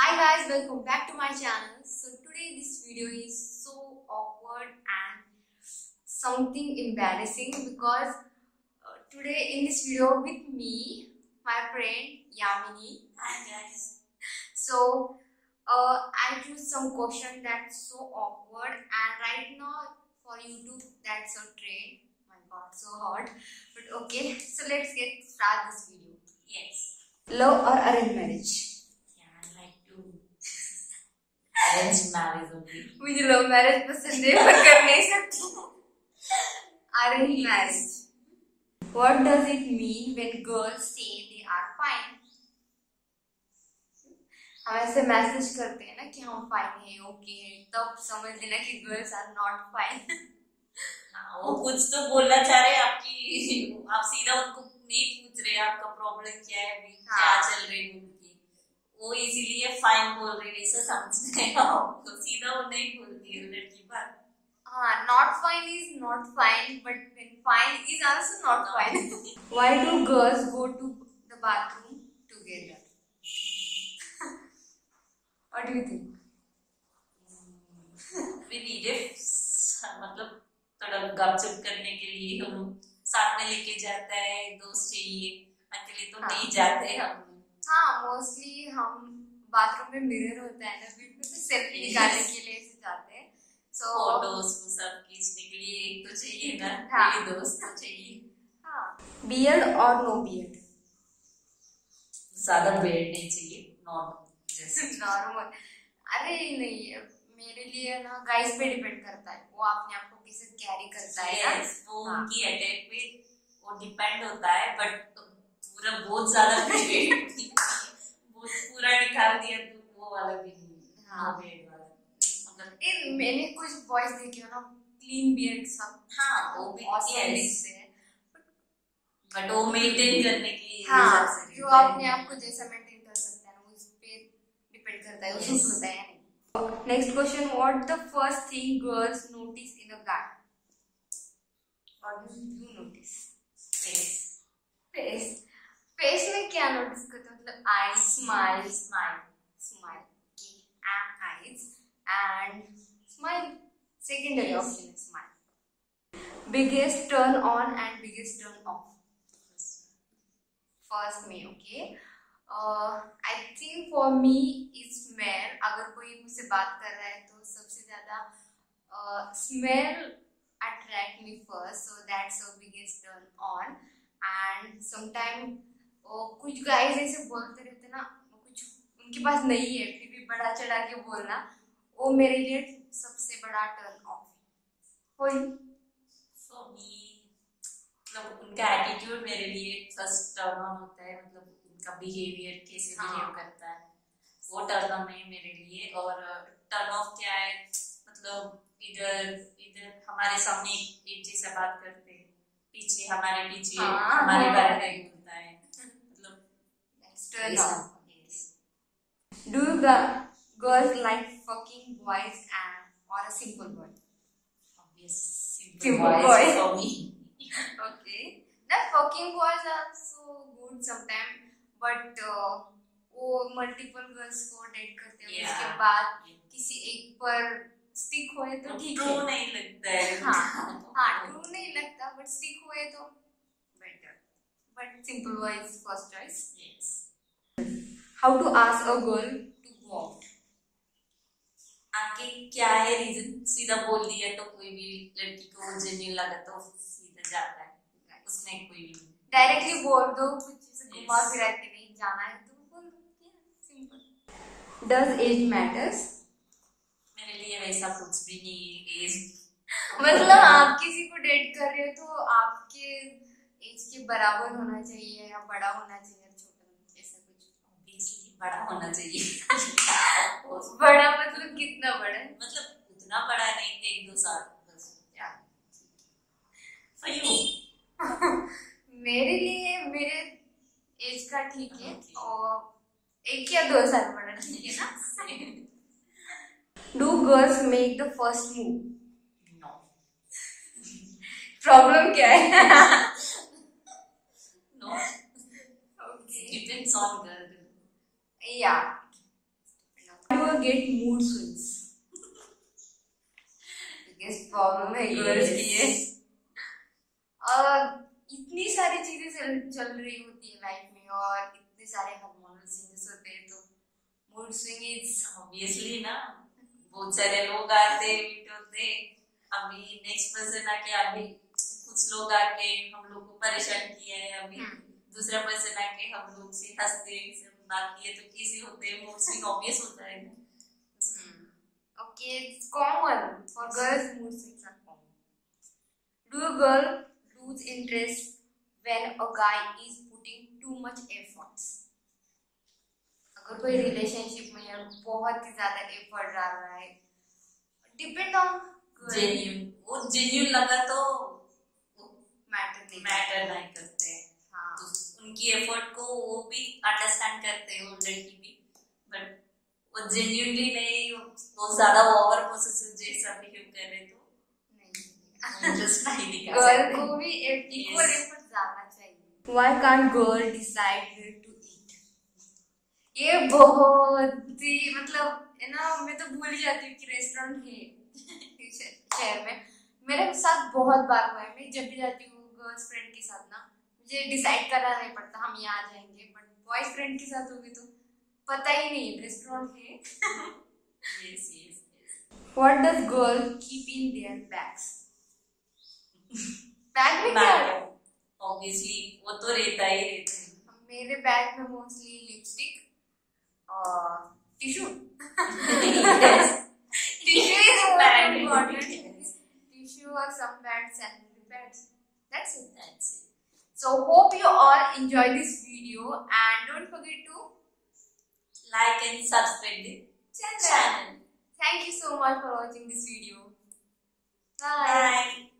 Hi guys, welcome back to my channel. So today this video is so awkward and something embarrassing because uh, today in this video with me, my friend Yamini. Hi guys. So uh, I choose some question that's so awkward and right now for YouTube that's a trend. My god, so hot. But okay, so let's get start this video. Yes. Love or arranged marriage? Arrange marriage only. मुझे love marriage पसंद है पर कर नहीं सकती। Arrange marriage what does it mean when girls say they are fine हम ऐसे message करते हैं ना कि हम फाइन है ओके है तब समझ लेना कि गर्ल्स आर नॉट फाइन हाँ, वो कुछ तो बोलना चाह रहे हैं आपकी आप सीधा उनको नहीं पूछ रहे आपका प्रॉब्लम क्या है अभी क्या हाँ। चल रही है उनकी। वो इसीलिए फाइन बोल रहे ऐसा समझ हैं तो सीधा वो नहीं बोलती है लड़की बात हाँ not fine is not fine but when fine is also not fine why do girls go to the bathroom together what do you think we needed मतलब थोड़ा गपशप करने के लिए हम साथ में लेके जाता है दोस्त चाहिए अकेले तो हाँ। नहीं जाते हम। हाँ मोस्टली हम बाथरूम में मिरर होता है ना बिल्कुल से सेल्फी निकालने के लिए ऐसे जाते हैं। सो फ़ोटोज़ को सब खींचने के लिए एक तो चाहिए ना हाँ। दोस्त तो चाहिए। हाँ। बियर्ड और नो बियर्ड ज़्यादा बेड नहीं चाहिए नॉर्मल जैसे। नॉर्मल अरे नहीं मेरे लिए ना गाइस पे डिपेंड करता है। वो अपने आप को कैसे कैरी करता है ना। Yes, वो हाँ। उनकी अटैक पे वो डिपेंड होता है बट पूरा बहुत ज़्यादा पूरा निकाल दिया तो वो वाला भी नहीं हाँ। बेड वाला। मतलब ए, मैंने कुछ बॉयज़ देखे हो ना क्लीन बियर्ड सब। हाँ वो भी yes, दिखते हैं। बट वो मेंटेन करने की हाँ जो है। अपने आप को जैसा मेंटेन कर सकता है ना उस पे डिपेंड करता है वो होता है next question what the first thing girls notice in a guy what do you notice Face. Face face में क्या नोटिस करते हो? मतलब I smile Smile. Smile and eyes and smile secondary option smile. Biggest turn on and biggest turn off. First में okay I think for me is smell अगर कोई मुझसे बात कर रहा है तो सबसे ज़्यादा smell attract me first so that's a biggest turn on and sometime कुछ गाइस ऐसे बोलते रहते ना कुछ उनके पास नहीं है फिर भी बड़ा चढ़ा के बोलना वो मेरे लिए सबसे बड़ा टर्न ऑफ़ है। मतलब उनका एटीट्यूड मेरे लिए फ़र्स्ट टर्न ऑन होता है मतलब उनका बिहेवियर कैसे हाँ। बिहेव करता है वो टर्न ऑन है मेरे लिए। और टर्न ऑफ़ क्या है? मतलब इधर इधर हमारे सामने एक जैसा बात करते हैं पीछे हमारे पीछे हाँ, हमारे हाँ। बारे में बोलता है। Off. yes. Do the girls like fucking boys and or a simple boy? Obvious, simple, Simple boys boy. for me. Okay. The fucking boys are so good sometimes, but uh, वो multiple girls को date करते हैं Yeah. उसके बाद किसी एक पर stick हुए तो ठीक है नहीं लगता है हाँ हाँ true नहीं लगता but stick हुए तो better. But simple boy is first choice. How to ask a girl to go out? आगे क्या है रीजन सीधा बोल दिया तो कोई भी लड़की को जेन्यून लगा तो सीधा जाता है। उसमें कोई भी डायरेक्टली बोल दो कुछ घुमा. फिरा के नहीं जाना है तो बोल दो सिंपल डज एज मैटर्स मेरे लिए वैसा कुछ भी नहीं एज मतलब आप किसी को डेट कर रहे हो तो आपके एज के बराबर होना चाहिए या बड़ा होना चाहिए या छोटा ऐसा कुछ ऑब्वियसली बड़ा होना चाहिए। बड़ा मतलब कितना बड़ा? है मतलब उतना बड़ा नहीं एक दो साल बस फॉर यू मेरे लिए मेरे एज का ठीक है और एक या दो साल बड़ा ठीक है ना? Do girls make the first move no problem क्या है? No okay. Depends on girl yeah. You get mood swings. Biggest problem है गर्ल्स की है इतनी सारी चीज़ें चल, चल रही होती है लाइफ में और इतने सारे हार्मोनल चेंजेस होते हैं तो मूड स्विंग इज़ ऑब्वियसली ना बहुत सारे लोग आते होते अभी नेक्स्ट पर्सन आके अभी कुछ लोग आके हम लोग को परेशान किया है अभी हम्म। दूसरा पर्सन आके हम लोग से हँसते से बात किए तो किसी होते हैं मूड स्विंग ऑब्वियस होता है ना Okay, it's common for girls. Mood swings are common. Do a girl lose interest when a guy is putting too much efforts? अगर कोई रिलेशनशिप में है बहुत ही ज़्यादा एफर्ट डाल रहा है डिपेंड ऑन जेन्यून वो जेन्यून लगा तो मैटर नहीं मैटर नहीं करते हैं हाँ तो उनकी एफर्ट को वो भी अंडरस्टैंड करते हैं वो लड़की भी। बट वो जेन्यूनली नहीं वो ज़्यादा ओवर पोसेसिव जैसा बिहेव कर रहे तो गर्ल को भी इक्वल एफर्ट चाहिए। Why can't girl decide where to eat ये बहुत ही मतलब है ना मैं तो भूल ही जाती हूँ कि रेस्टोरेंट है शहर में। मेरे साथ बहुत बार हुआ है मैं जब भी जाती हूँ गर्ल्स फ्रेंड के साथ ना मुझे डिसाइड करना नहीं पड़ता हम यहाँ जाएँगे बट बॉयज़ फ्रेंड के साथ होगी तो पता ही नहीं रेस्टोरेंट है। Yes yes what does girl keep in their bags bag में क्या? है? ऑब्वियसली वो तो रहता ही रहता है। मेरे बैग में मोस्टली लिपस्टिक और tissue is Bag. Very important tissue और some pads and pads that's it That's it. So hope you all enjoy this video and don't forget to Like and subscribe the channel. channel. thank you so much for watching this video bye Bye.